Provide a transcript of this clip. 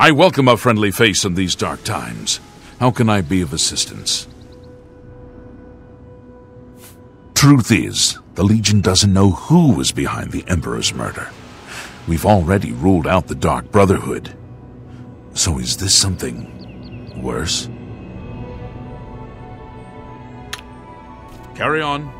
I welcome a friendly face in these dark times. How can I be of assistance? Truth is, the Legion doesn't know who was behind the Emperor's murder. We've already ruled out the Dark Brotherhood. So is this something worse? Carry on.